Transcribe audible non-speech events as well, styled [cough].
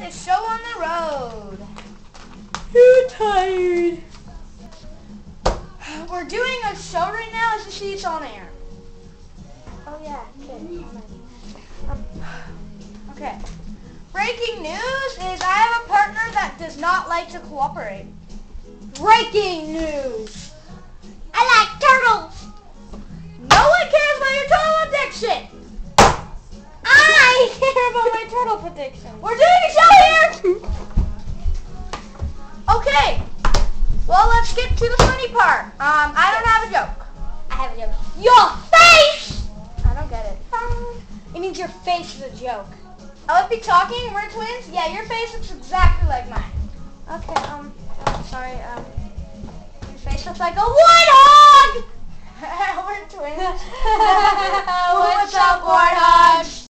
get the show on the road. Too tired. [sighs] We're doing a show right now as you see it's on air. Oh yeah, okay. [sighs] Okay. Breaking news is I have a partner that does not like to cooperate. Breaking news. I like turtles. No one cares about your turtle addiction. I [laughs] care about my turtle prediction. We're doing a show here. Okay. Well, let's get to the funny part. Um, I don't have a joke. I have a joke. Your face! I don't get it. It means your face is a joke. I would be talking. We're twins. Yeah, your face looks exactly like mine. Okay, um, sorry, um, Your face looks like a warthog. [laughs] We're twins. What's up, warthog?